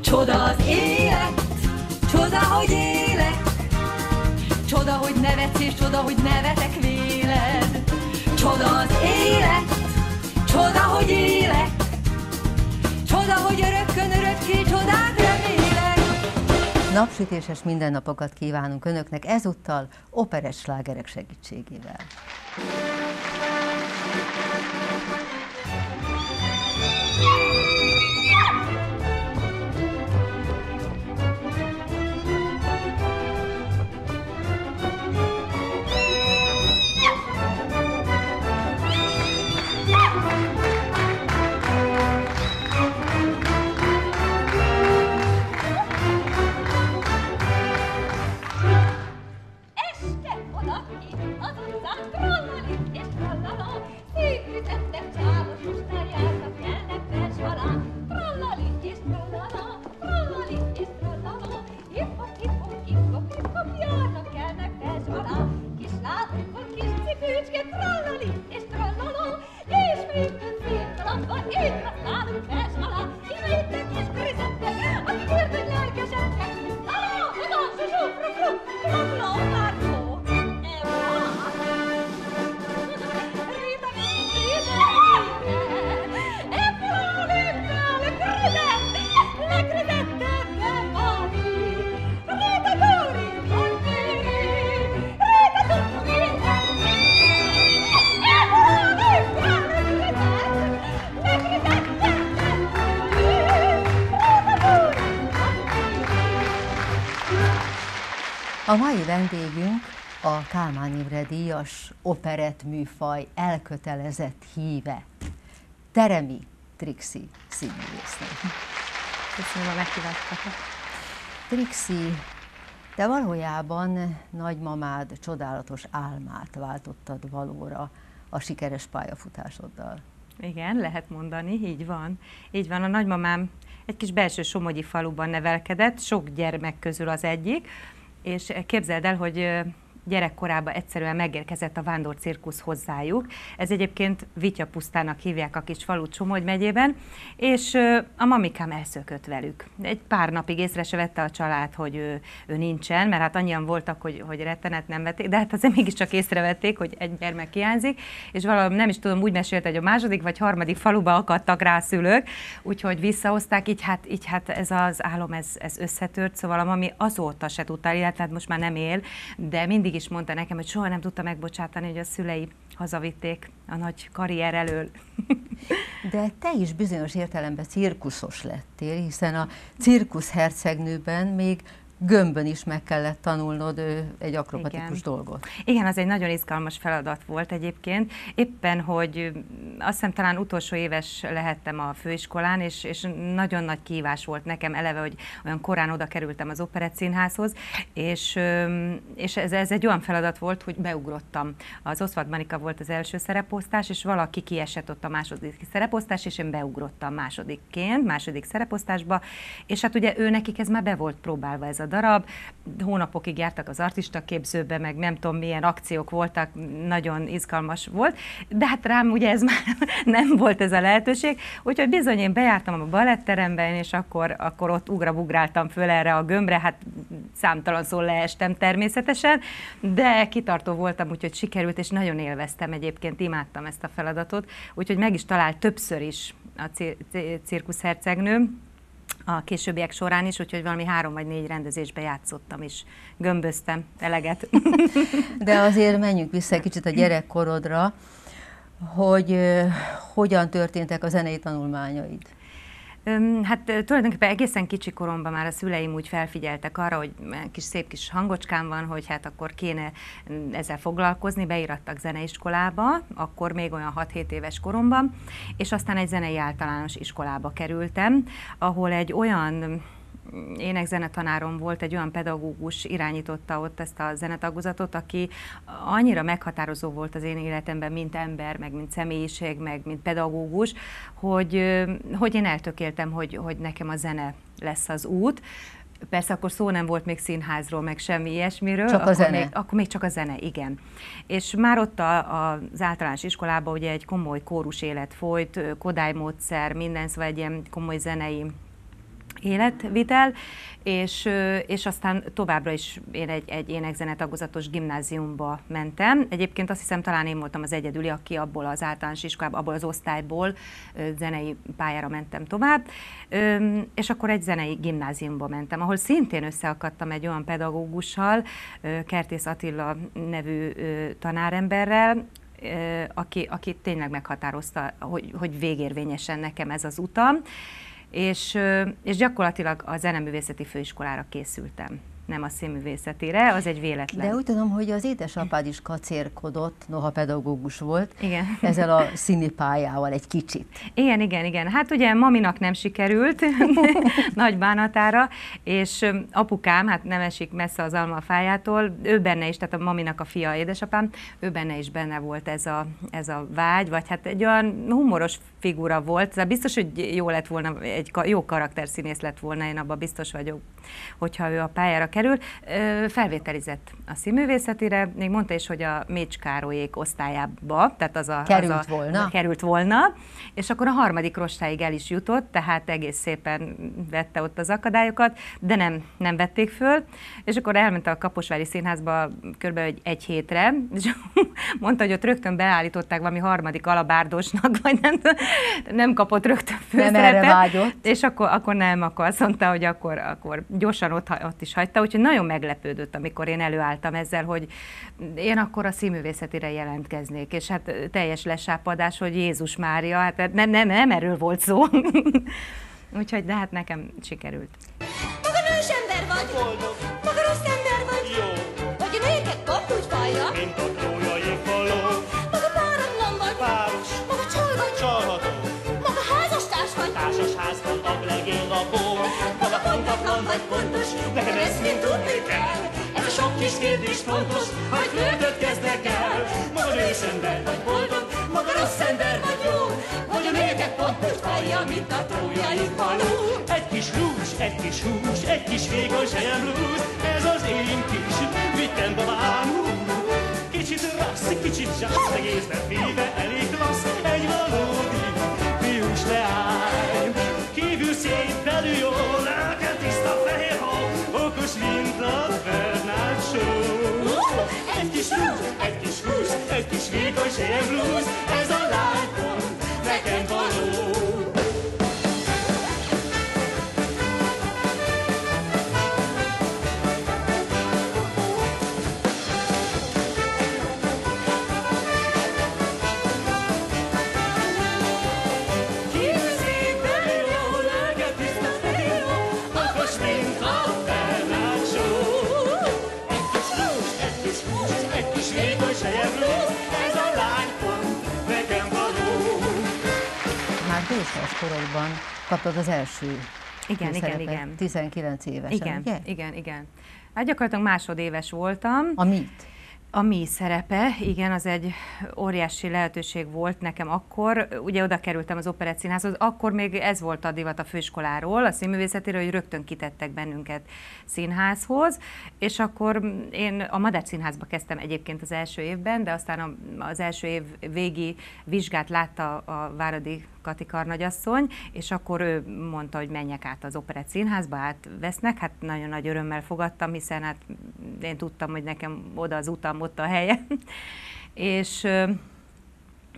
Csoda az élet, csoda, hogy élek, csoda, hogy nevetsz, és csoda, hogy nevetek véled. Csoda az élet, csoda, hogy élek, csoda, hogy örökkön örökké csodát remélek. Napsütéses mindennapokat kívánunk Önöknek ezúttal operes slágerek segítségével. Sacrosalis, ich tralala, Sigrid in der Tat, A mai vendégünk a Kálmán Imre díjas operett műfaj elkötelezett híve, Teremi Trixi színművésznő. Köszönöm a meghívást. Trixi, te valójában nagymamád csodálatos álmát váltottad valóra a sikeres pályafutásoddal. Igen, lehet mondani, így van. Így van, a nagymamám egy kis belső somogyi faluban nevelkedett, sok gyermek közül az egyik, és képzeld el, hogy gyerekkorában egyszerűen megérkezett a vándor cirkusz hozzájuk. Ez egyébként Vitya pusztának hívják a kis falut Somogy megyében, és a mamikám elszökött velük. Egy pár napig észre se vette a család, hogy ő, ő nincsen, mert hát annyian voltak, hogy, hogy rettenet nem vették, de hát azért mégiscsak észrevették, hogy egy gyermek hiányzik, és valami nem is tudom, úgy mesélte, hogy a második vagy harmadik faluba akadtak rá szülők, úgyhogy visszahozták, így hát, így hát ez az álom, ez, ez összetört, szóval a mami azóta se tudta, illetve hát most már nem él, de mindig is mondta nekem, hogy soha nem tudta megbocsátani, hogy a szülei hazavitték a nagy karrier elől. De te is bizonyos értelemben cirkuszos lettél, hiszen a cirkusz hercegnőben még gömbön is meg kellett tanulnod egy akrobatikus Igen. dolgot. Igen, az egy nagyon izgalmas feladat volt egyébként. Éppen, hogy azt hiszem talán utolsó éves lehettem a főiskolán, és, és nagyon nagy kívás volt nekem eleve, hogy olyan korán oda kerültem az Operett Színházhoz, és, és ez, ez egy olyan feladat volt, hogy beugrottam. Az Oszvad Manika volt az első szereposztás, és valaki kiesett ott a második szereposztás, és én beugrottam másodikként, második szereposztásba, és hát ugye ő nekik ez már be volt próbálva ez a darab, hónapokig jártak az artista képzőbe, meg nem tudom milyen akciók voltak, nagyon izgalmas volt, de hát rám ugye ez már nem volt ez a lehetőség, úgyhogy bizony én bejártam a baletteremben, és akkor, akkor ott ugrabugráltam föl erre a gömbre, hát számtalan szól leestem természetesen, de kitartó voltam, úgyhogy sikerült, és nagyon élveztem egyébként, imádtam ezt a feladatot, úgyhogy meg is talált többször is a cir- cir- cirkuszhercegnő, a későbbiek során is, úgyhogy valami három vagy négy rendezésbe játszottam is, gömböztem eleget. De azért menjünk vissza egy kicsit a gyerekkorodra, hogy hogyan történtek a zenei tanulmányaid. Hát tulajdonképpen egészen kicsi koromban már a szüleim úgy felfigyeltek arra, hogy kis szép kis hangocskám van, hogy hát akkor kéne ezzel foglalkozni, beirattak zeneiskolába, akkor még olyan 6-7 éves koromban, és aztán egy zenei általános iskolába kerültem, ahol egy olyan énekzenetanárom volt, egy olyan pedagógus irányította ott ezt a zenetagozatot, aki annyira meghatározó volt az én életemben, mint ember, meg mint személyiség, meg mint pedagógus, hogy, hogy én eltökéltem, hogy, hogy nekem a zene lesz az út. Persze akkor szó nem volt még színházról, meg semmi ilyesmiről. Csak a akkor zene. Még, akkor még csak a zene, igen. És már ott a, a, az általános iskolában ugye egy komoly kórus élet folyt, Kodály módszer, minden, szóval egy ilyen komoly zenei életvitel, és, és aztán továbbra is én egy, egy énekzene tagozatos gimnáziumba mentem. Egyébként azt hiszem talán én voltam az egyedüli, aki abból az általános iskolából, abból az osztályból zenei pályára mentem tovább, és akkor egy zenei gimnáziumba mentem, ahol szintén összeakadtam egy olyan pedagógussal, Kertész Attila nevű tanáremberrel, aki, aki tényleg meghatározta, hogy, hogy végérvényesen nekem ez az utam, és, és gyakorlatilag a zeneművészeti főiskolára készültem nem a színművészetére, az egy véletlen. De úgy tudom, hogy az édesapád is kacérkodott, noha pedagógus volt, igen. ezzel a színi pályával egy kicsit. Igen, igen, igen. Hát ugye maminak nem sikerült, nagy bánatára, és apukám, hát nem esik messze az almafájától, ő benne is, tehát a maminak a fia, édesapám, ő benne is benne volt ez a, ez a vágy, vagy hát egy olyan humoros figura volt, tehát biztos, hogy jó lett volna, egy jó karakterszínész lett volna, én abban biztos vagyok, hogyha ő a pályára kerül. Felvételizett a színművészetire, még mondta is, hogy a Mécs Károlyék osztályába, tehát az a... Került az a, volna. Került volna, és akkor a harmadik rostáig el is jutott, tehát egész szépen vette ott az akadályokat, de nem, nem vették föl, és akkor elment a Kaposvári Színházba kb. egy, hétre, és mondta, hogy ott rögtön beállították valami harmadik alabárdosnak, vagy nem, nem kapott rögtön főszerepet. És akkor, akkor nem, akkor azt mondta, hogy akkor, akkor gyorsan ott, ott is hagyta, úgyhogy nagyon meglepődött, amikor én előálltam ezzel, hogy én akkor a színművészetére jelentkeznék, és hát teljes lesápadás, hogy Jézus Mária, hát nem, nem, nem erről volt szó. Úgyhogy, de hát nekem sikerült. Maga nős ember vagy, Boldog, maga rossz ember vagy, jó, vagy a nőket úgy fajja, mint a trójai faló, maga páratlan vagy, páros, maga csal vagy, csalható, maga házastárs vagy, társasházban ablegény lakó, maga pontatlan vagy pontos, nekem ezt mind tudni kell. Ez a sok kis kérdés fontos, hogy földöt kezdek el. Maga nős ember vagy boldog, maga rossz ember vagy jó, hogy a nőket pont úgy hallja, mint a trójai faló. Egy kis hús, egy kis hús, egy kis vékony sejemlús, ez az én kis vittem babám. Kicsit rassz, kicsit zsász, egészben véve elég klassz, hús, egy kis vékony sejemlús, ez korodban kaptad az első Igen, igen, igen. 19 évesen, Igen, ugye? igen, igen. Hát gyakorlatilag másodéves voltam. A mit? A mi szerepe, igen, az egy óriási lehetőség volt nekem akkor. Ugye oda kerültem az Operett Színházhoz, akkor még ez volt a divat a főiskoláról, a színművészetéről, hogy rögtön kitettek bennünket színházhoz, és akkor én a Madách Színházba kezdtem egyébként az első évben, de aztán az első év végi vizsgát látta a Váradi Kati karnagyasszony, és akkor ő mondta, hogy menjek át az Operett Színházba, átvesznek, hát nagyon nagy örömmel fogadtam, hiszen hát én tudtam, hogy nekem oda az utam, ott a helye. és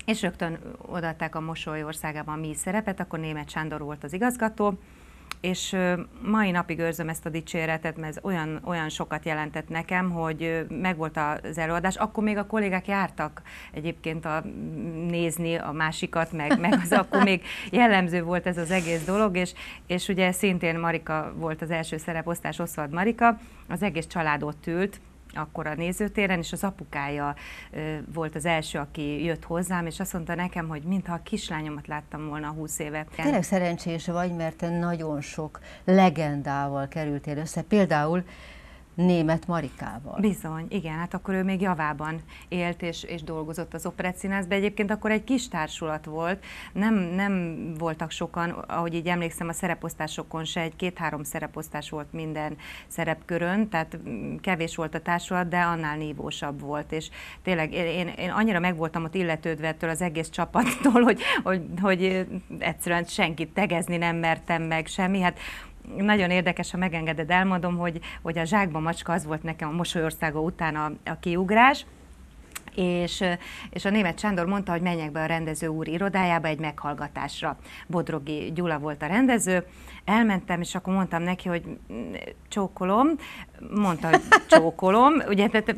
és rögtön odaadták a Mosoly országában mi szerepet, akkor német Sándor volt az igazgató, és mai napig őrzöm ezt a dicséretet, mert ez olyan, olyan sokat jelentett nekem, hogy megvolt az előadás. Akkor még a kollégák jártak egyébként a, nézni a másikat, meg, meg az akkor még jellemző volt ez az egész dolog, és, és ugye szintén Marika volt az első szereposztás, Oszvald Marika, az egész család ott ült, akkor a nézőtéren, és az apukája volt az első, aki jött hozzám, és azt mondta nekem, hogy mintha a kislányomat láttam volna 20 éve. Tényleg szerencsés vagy, mert te nagyon sok legendával kerültél össze, például német Marikával. Bizony, igen, hát akkor ő még javában élt és, és dolgozott az Operett Színházban. Egyébként akkor egy kis társulat volt, nem, nem voltak sokan, ahogy így emlékszem, a szereposztásokon se, egy két-három szereposztás volt minden szerepkörön, tehát kevés volt a társulat, de annál nívósabb volt, és tényleg én, én annyira meg voltam ott illetődve ettől az egész csapattól, hogy, hogy, hogy egyszerűen senkit tegezni nem mertem meg semmi, hát nagyon érdekes, ha megengeded, elmondom, hogy, hogy a zsákba macska az volt nekem a mosolyországa után a, a kiugrás, és, és a német Sándor mondta, hogy menjek be a rendező úr irodájába egy meghallgatásra. Bodrogi Gyula volt a rendező, elmentem, és akkor mondtam neki, hogy mm, csókolom, mondta, hogy csókolom, ugye, tehát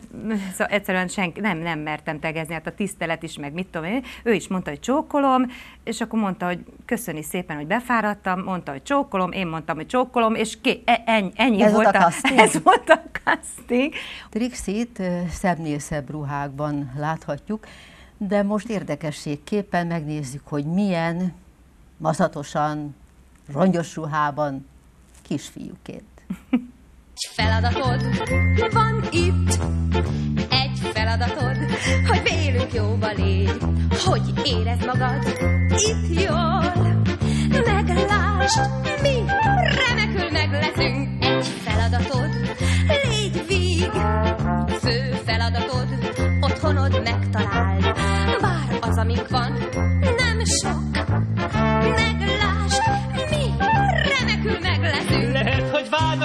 szóval egyszerűen senki, nem, nem mertem tegezni, hát a tisztelet is, meg mit tudom én, ő is mondta, hogy csókolom, és akkor mondta, hogy köszöni szépen, hogy befáradtam, mondta, hogy csókolom, én mondtam, hogy csókolom, és ké, e, ennyi, ennyi Ez volt, a casting. ez volt a casting. Trixit szebbnél szebb ruhákban láthatjuk, de most érdekességképpen megnézzük, hogy milyen mazatosan, rongyos ruhában kisfiúként. Feladatod van itt, egy feladatod, hogy vélünk jóba légy, hogy érezd magad itt jól. Meglásd, mi remekül meg leszünk, egy feladatod,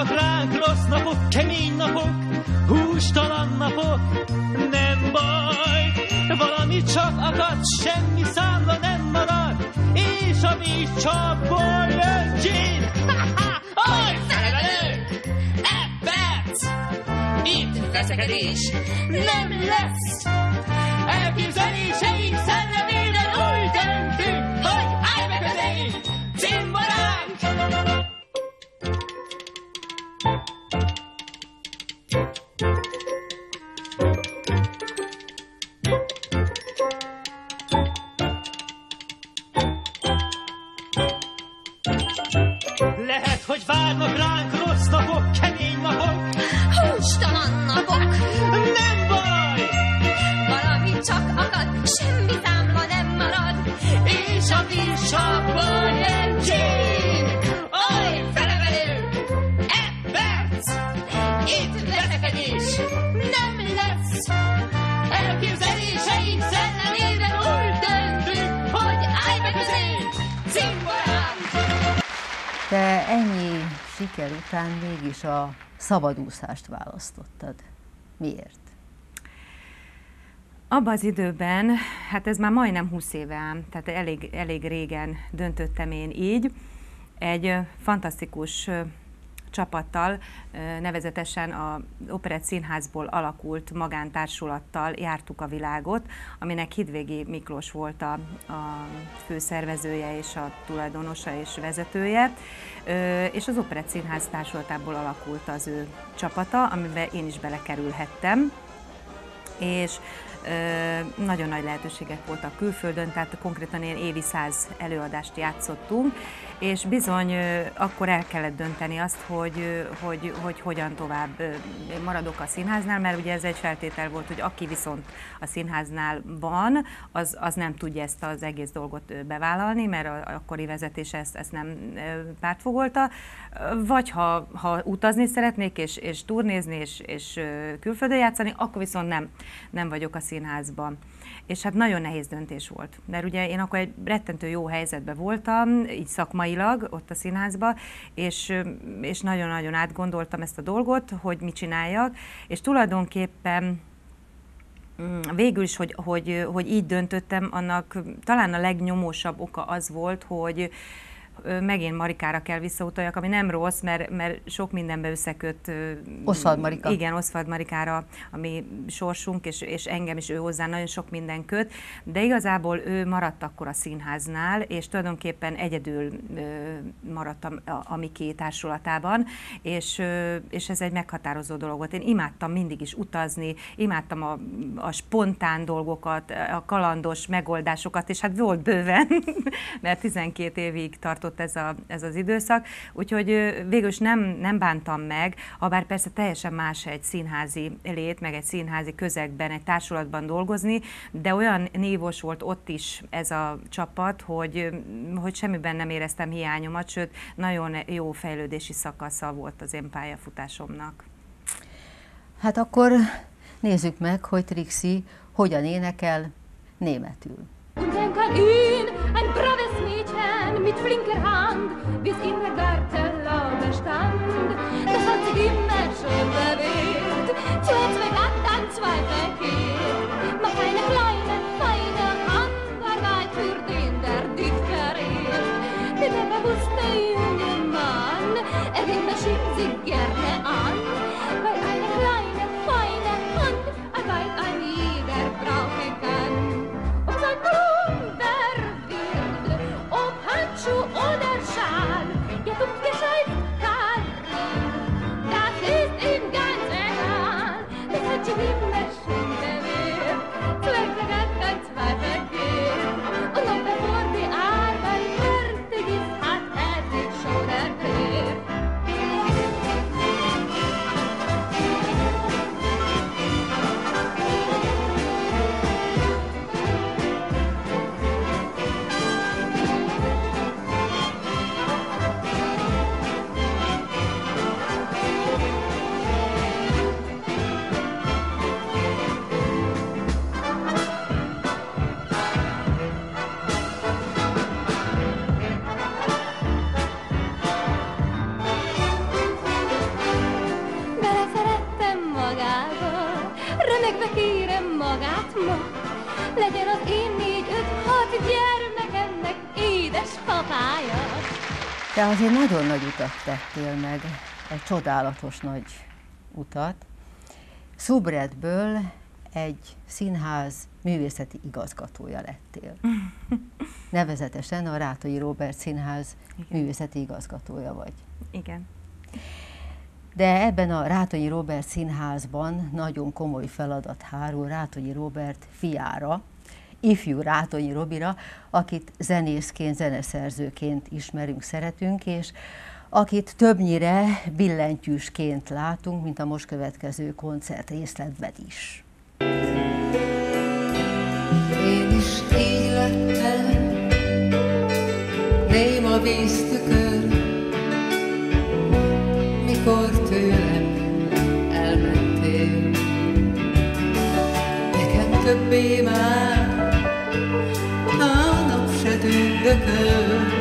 várnak ránk rossz napok, kemény napok, hústalan napok, nem baj. Valami csak akad, semmi számla nem marad, és a víz csapból jön gin. Oly felvelők! E perc! Itt veszekedés nem lesz! Elképzeléseink szellemében E! Te ennyi siker után mégis a szabadúszást választottad. Miért? Abban az időben, hát ez már majdnem 20 éve ám, tehát elég, elég régen döntöttem én így, egy fantasztikus csapattal, nevezetesen a Operett Színházból alakult magántársulattal jártuk a világot, aminek Hidvégi Miklós volt a, a főszervezője és a tulajdonosa és vezetője, és az Operett Színház társulatából alakult az ő csapata, amiben én is belekerülhettem és nagyon nagy lehetőségek voltak külföldön, tehát konkrétan ilyen évi száz előadást játszottunk, és bizony akkor el kellett dönteni azt, hogy, hogy, hogy hogyan tovább maradok a színháznál, mert ugye ez egy feltétel volt, hogy aki viszont a színháznál van, az, az nem tudja ezt az egész dolgot bevállalni, mert a akkori vezetés ezt, ezt nem pártfogolta, vagy ha, ha utazni szeretnék, és, és turnézni, és, és külföldön játszani, akkor viszont nem, nem vagyok a színházban. És hát nagyon nehéz döntés volt, mert ugye én akkor egy rettentő jó helyzetben voltam, így szakmailag ott a színházban, és, és nagyon-nagyon átgondoltam ezt a dolgot, hogy mit csináljak, és tulajdonképpen Mm, végül is, hogy, hogy, hogy így döntöttem, annak talán a legnyomósabb oka az volt, hogy megint Marikára kell visszautaljak, ami nem rossz, mert, mert sok mindenbe összeköt. ö, Oswald Marika. Igen, Oszfald Marikára, ami sorsunk, és, és engem is ő hozzá nagyon sok minden köt, de igazából ő maradt akkor a színháznál, és tulajdonképpen egyedül ö, maradt a, a, a Miki társulatában, és, és ez egy meghatározó dolog volt. Én imádtam mindig is utazni, imádtam a, a spontán dolgokat, a kalandos megoldásokat, és hát volt bőven, mert 12 évig tartott ez, a, ez az időszak, úgyhogy végül is nem, nem bántam meg, ha bár persze teljesen más egy színházi lét, meg egy színházi közegben, egy társulatban dolgozni, de olyan nívos volt ott is ez a csapat, hogy, hogy semmiben nem éreztem hiányomat, sőt, nagyon jó fejlődési szakasza volt az én pályafutásomnak. Hát akkor nézzük meg, hogy Trixi hogyan énekel németül. Und denk an ihn, ein braves mit flinker Hand, wie's in der Gartenlaube Stand. Das hat sich immer schon bewegt. Zuerst begann, dann zwei verkehrt. Mach eine kleine, azért nagyon nagy utat tettél meg, egy csodálatos nagy utat. Szubredből egy színház művészeti igazgatója lettél. Nevezetesen a Rátói Robert Színház művészeti igazgatója vagy. Igen. De ebben a Rátonyi Robert Színházban nagyon komoly feladat hárul Rátonyi Robert fiára, ifjú Rátonyi Robira, akit zenészként, zeneszerzőként ismerünk, szeretünk, és akit többnyire billentyűsként látunk, mint a most következő koncert részletben is. Én is így lettem, néma víztükör, mikor tőlem elmentél. Nekem többé már tête the cœur.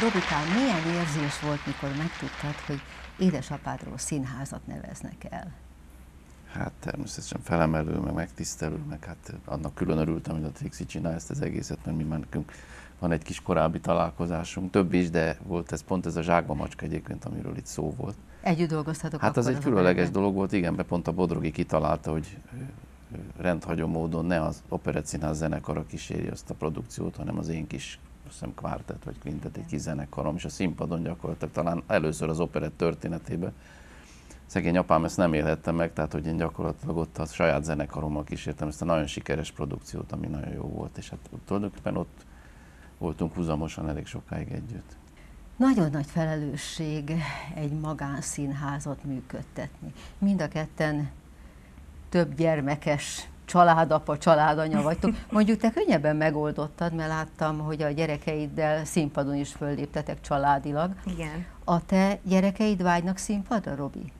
Robikám, milyen érzés volt, mikor megtudtad, hogy édesapádról színházat neveznek el? Hát természetesen felemelő, meg megtisztelő, meg hát annak külön örültem, hogy a Trixi csinál ezt az egészet, mert mi már nekünk van egy kis korábbi találkozásunk, több is, de volt ez pont ez a zsákba macska egyébként, amiről itt szó volt. Együtt dolgoztatok Hát az egy különleges dolog volt, igen, mert pont a Bodrogi kitalálta, hogy rendhagyó módon ne az Operett Színház zenekara kíséri azt a produkciót, hanem az én kis hiszem kvártet vagy kvintet, egy kis zenekarom, és a színpadon gyakorlatilag talán először az operett történetében. Szegény apám ezt nem élhette meg, tehát hogy én gyakorlatilag ott a saját zenekarommal kísértem ezt a nagyon sikeres produkciót, ami nagyon jó volt, és hát tulajdonképpen ott voltunk húzamosan elég sokáig együtt. Nagyon nagy felelősség egy magánszínházat működtetni. Mind a ketten több gyermekes családapa, családanya vagytok. Mondjuk te könnyebben megoldottad, mert láttam, hogy a gyerekeiddel színpadon is fölléptetek családilag. Igen. A te gyerekeid vágynak színpadra, Robi?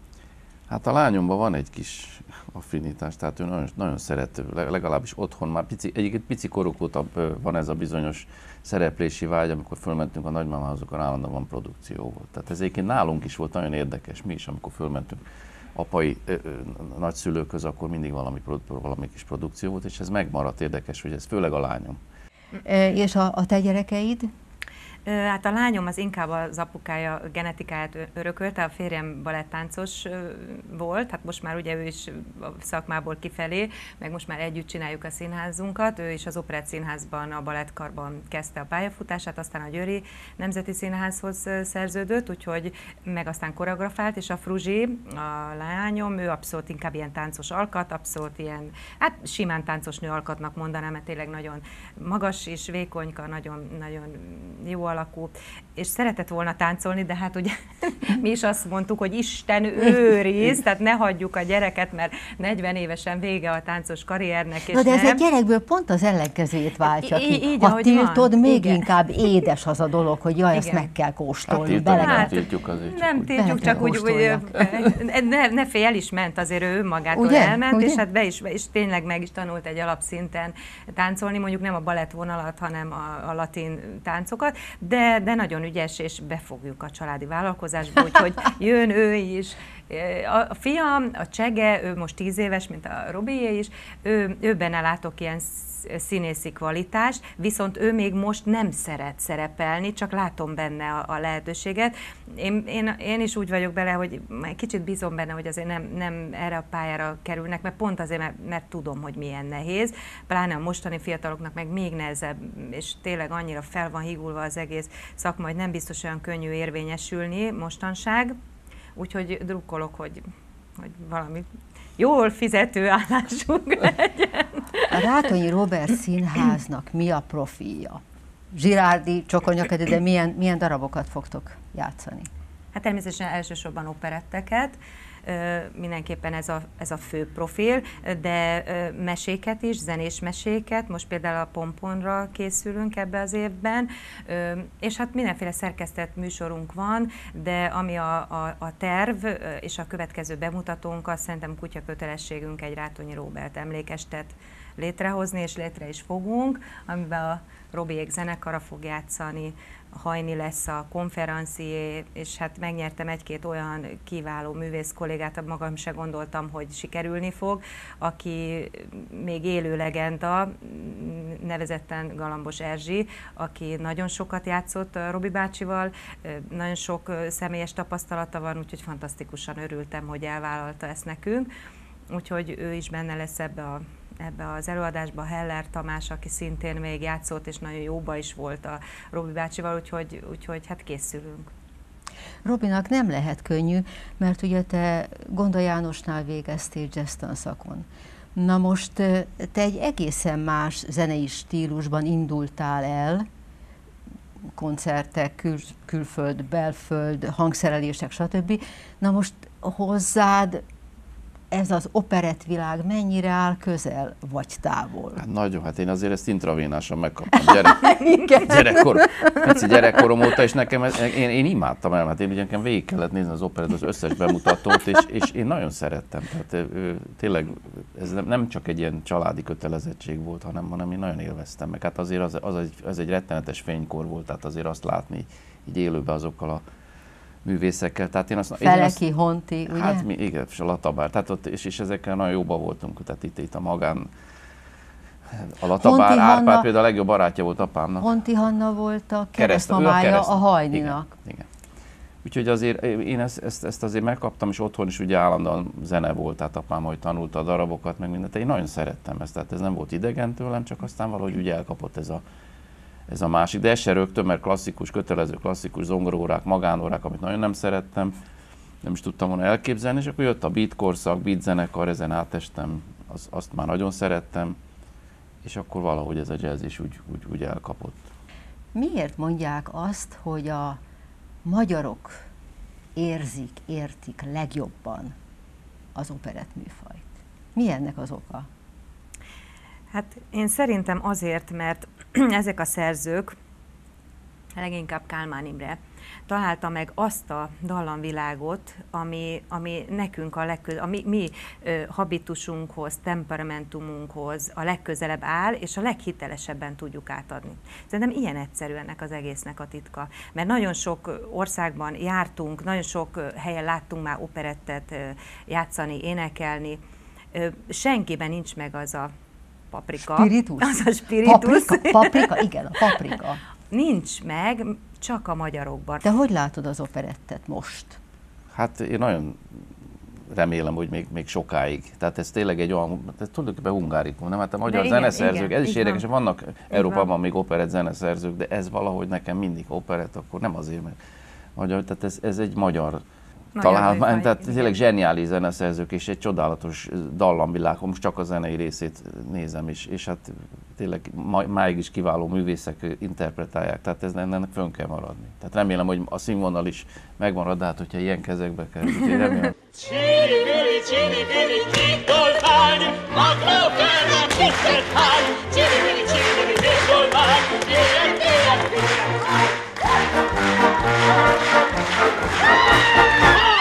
Hát a lányomban van egy kis affinitás, tehát ő nagyon, nagyon szerető, le- legalábbis otthon már pici, egyébként pici koruk óta van ez a bizonyos szereplési vágy, amikor fölmentünk a nagymamához, akkor állandóan van produkció volt. Tehát ez egyébként nálunk is volt nagyon érdekes, mi is, amikor fölmentünk apai ö, ö, nagyszülőköz, akkor mindig valami, valami kis produkció volt, és ez megmaradt érdekes, hogy ez főleg a lányom. És a, a te gyerekeid? Hát a lányom az inkább az apukája genetikáját örökölte, a férjem balettáncos volt, hát most már ugye ő is a szakmából kifelé, meg most már együtt csináljuk a színházunkat, ő is az Operett Színházban, a balettkarban kezdte a pályafutását, aztán a Győri Nemzeti Színházhoz szerződött, úgyhogy meg aztán koreografált, és a Fruzsi, a lányom, ő abszolút inkább ilyen táncos alkat, abszolút ilyen, hát simán táncos nő alkatnak mondanám, mert tényleg nagyon magas és vékonyka, nagyon, nagyon jó alakú, és szeretett volna táncolni, de hát ugye mi is azt mondtuk, hogy Isten őriz, tehát ne hagyjuk a gyereket, mert 40 évesen vége a táncos karriernek, és Na de ez nem. egy gyerekből pont az ellenkezőjét váltja ki. így, Ha tiltod, van. még Igen. inkább édes az a dolog, hogy jaj, ezt Igen. meg kell Hát kóstolni. tiltani bele nem tiltjuk azért. csak Nem úgy. tiltjuk, csak úgy, hogy ne, ne félj, el is ment azért ő önmagától Ugye? elment, Ugye? és hát be is, és tényleg meg is tanult egy alapszinten táncolni, mondjuk nem a balett vonalat, hanem a, a latin táncokat, de, de nagyon ügyes, és befogjuk a családi vállalkozásba, úgyhogy jön ő is. A, fiam, a Csege, ő most tíz éves, mint a Robié is, ő, ő benne látok ilyen sz- színészi kvalitást, viszont ő még most nem szeret szerepelni, csak látom benne a, a lehetőséget. Én, én, én is úgy vagyok bele, hogy kicsit bízom benne, hogy azért nem, nem erre a pályára kerülnek, mert pont azért, mert, mert tudom, hogy milyen nehéz, pláne a mostani fiataloknak meg még nehezebb, és tényleg annyira fel van higulva az egész szakma, hogy nem biztos olyan könnyű érvényesülni mostanság, úgyhogy drukkolok, hogy, hogy valami jól fizető állásunk legyen. A Rátonyi Robert Színháznak mi a profilja? Zsirárdi, Csokonyak, de milyen, milyen darabokat fogtok játszani? Hát természetesen elsősorban operetteket, mindenképpen ez a, ez a fő profil, de meséket is, zenés meséket, most például a Pomponra készülünk ebbe az évben, és hát mindenféle szerkesztett műsorunk van, de ami a, a, a terv és a következő bemutatónk, azt szerintem kutya kötelességünk egy Rátonyi Róbert emlékestet létrehozni, és létre is fogunk, amiben a Robiék zenekara fog játszani, Hajni lesz a konferencié, és hát megnyertem egy-két olyan kiváló művész kollégát, magam se gondoltam, hogy sikerülni fog, aki még élő legenda, nevezetten Galambos Erzsi, aki nagyon sokat játszott Robi bácsival, nagyon sok személyes tapasztalata van, úgyhogy fantasztikusan örültem, hogy elvállalta ezt nekünk. Úgyhogy ő is benne lesz ebbe a ebbe az előadásba Heller Tamás, aki szintén még játszott, és nagyon jóba is volt a Robi bácsival, úgyhogy, úgyhogy hát készülünk. Robinak nem lehet könnyű, mert ugye te Gonda Jánosnál végeztél jazz tanszakon. Na most te egy egészen más zenei stílusban indultál el, koncertek, kül, külföld, belföld, hangszerelések, stb. Na most hozzád ez az operettvilág mennyire áll közel, vagy távol? Hát nagyon, hát én azért ezt intravénásan megkaptam gyerek, gyerekkor, pici gyerekkorom óta, és nekem, ez, én, én imádtam el, hát én ugye nekem végig kellett nézni az operát, az összes bemutatót, és, és én nagyon szerettem. Tehát tényleg ez nem, nem csak egy ilyen családi kötelezettség volt, hanem, hanem én nagyon élveztem meg. Hát azért az, az, egy, az egy rettenetes fénykor volt, tehát azért azt látni így élőben azokkal a művészekkel. Tehát én azt, én azt, Feleki, Honti, ugye? Hát mi, igen, és a Latabár, tehát ott, és, és ezekkel nagyon jóba voltunk, tehát itt, itt a magán, a Latabár, Honti Árpád Hanna- például a legjobb barátja volt apámnak. Honti Hanna volt a Kereszt- a keresztmamája a, kereszt- hajninak. Igen, igen. Úgyhogy azért én ezt, ezt, ezt azért megkaptam, és otthon is ugye állandóan zene volt, tehát apám, hogy tanulta a darabokat, meg mindent. Én nagyon szerettem ezt, tehát ez nem volt idegen tőlem, csak aztán valahogy úgy elkapott ez a, ez a másik. De ez se rögtön, mert klasszikus, kötelező klasszikus zongorórák, magánórák, amit nagyon nem szerettem, nem is tudtam volna elképzelni, és akkor jött a beat korszak, beat zenekar, ezen átestem, az, azt már nagyon szerettem, és akkor valahogy ez a jazz is úgy, úgy, úgy elkapott. Miért mondják azt, hogy a magyarok érzik, értik legjobban az operett műfajt? Mi ennek az oka? Hát én szerintem azért, mert ezek a szerzők, leginkább Kálmán Imre, találta meg azt a dallamvilágot, ami, ami nekünk a legközelebb, a mi, ö, habitusunkhoz, temperamentumunkhoz a legközelebb áll, és a leghitelesebben tudjuk átadni. Szerintem ilyen egyszerű ennek az egésznek a titka. Mert nagyon sok országban jártunk, nagyon sok helyen láttunk már operettet játszani, énekelni, senkiben nincs meg az a paprika. Spiritus? Az a spiritus. Paprika, paprika, igen, a paprika. Nincs meg, csak a magyarokban. Te hogy látod az operettet most? Hát én nagyon remélem, hogy még, még sokáig. Tehát ez tényleg egy olyan, ez tulajdonképpen hungárikum, nem? Hát a magyar De igen, zeneszerzők, igen, ez is érdekes, van. vannak Európában van. még operett zeneszerzők, de ez valahogy nekem mindig operett, akkor nem azért, mert magyar, tehát ez, ez egy magyar Nagyon találmány, tehát igen. tényleg zseniális zeneszerzők, és egy csodálatos dallamvilág, most csak a zenei részét nézem, és, és hát tényleg máig is kiváló művészek interpretálják, tehát ez ennek fönn kell maradni. Tehát remélem, hogy a színvonal is megmarad, de hát hogyha ilyen kezekbe kerül, úgyhogy remélem, Csiri, Oh!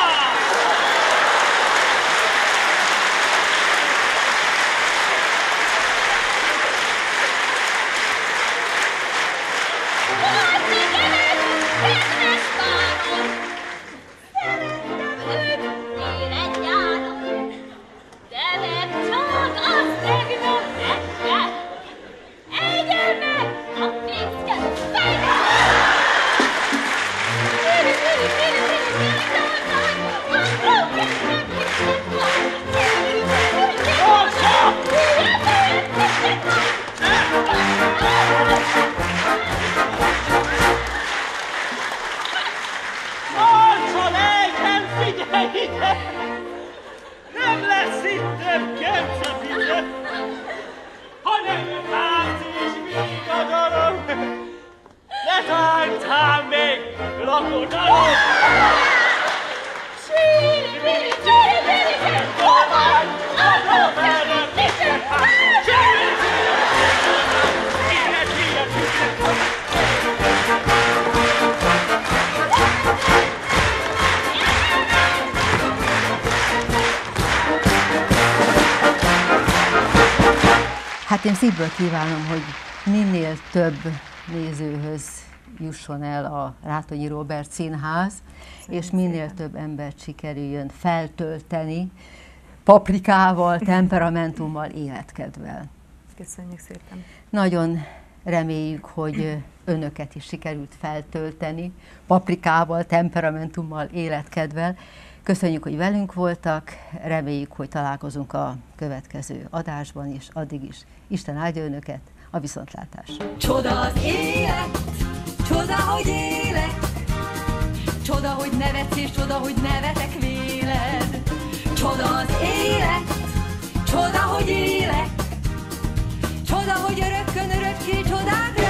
Szívből kívánom, hogy minél több nézőhöz jusson el a Rátonyi Robert Színház, és minél több embert sikerüljön feltölteni paprikával, temperamentummal, életkedvel. Köszönjük szépen. Nagyon reméljük, hogy önöket is sikerült feltölteni paprikával, temperamentummal, életkedvel. Köszönjük, hogy velünk voltak, reméljük, hogy találkozunk a következő adásban is, addig is. Isten áldja Önöket, a viszontlátás. Csoda az élet, csoda, hogy élek, csoda, hogy nevetsz, és csoda, hogy nevetek véled. Csoda az élet, csoda, hogy élek, csoda, hogy örökkön örökké csodák